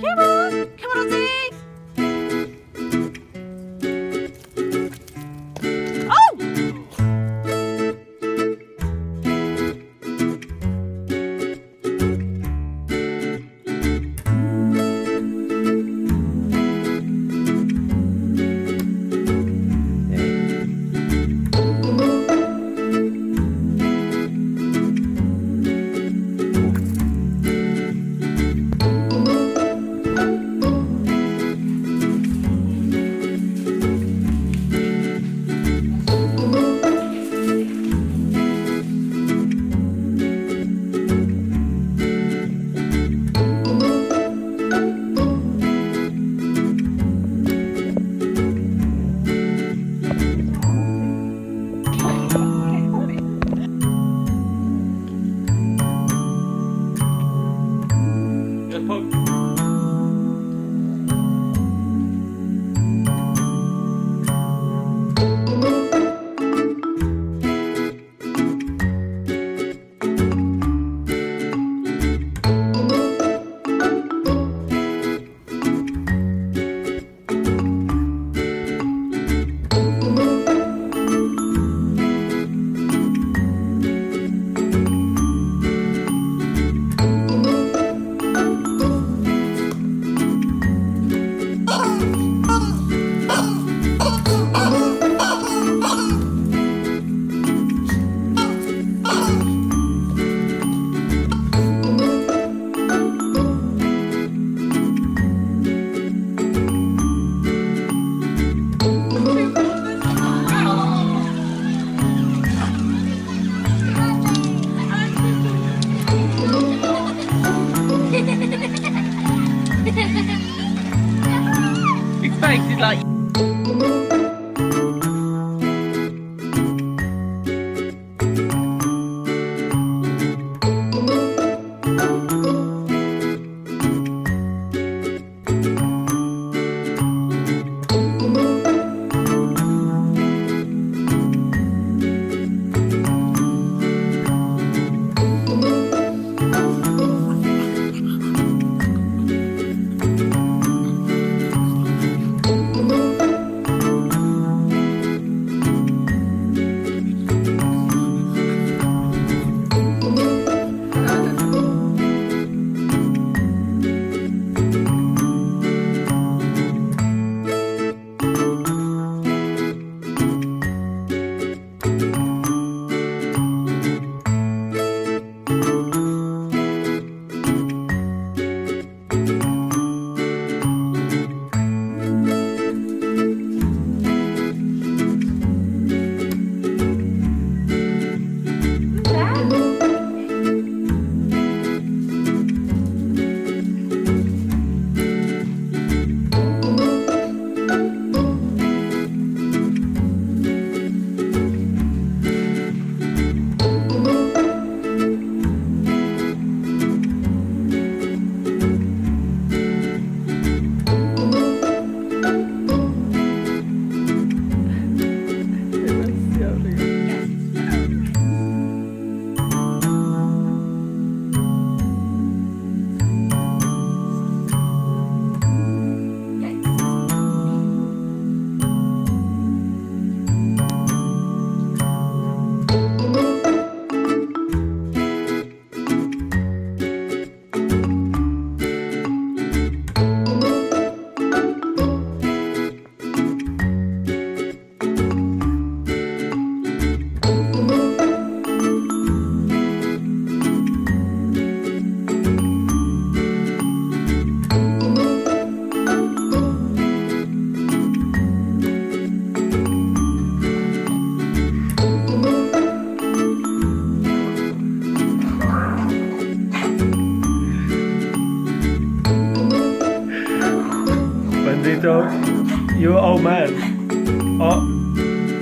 Come on, like. Bandito, you old man. Oh,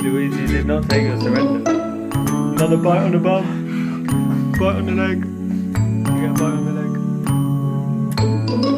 Luigi did not take your surrender. Another bite on the bum. Bite on the leg. You get a bite on the leg.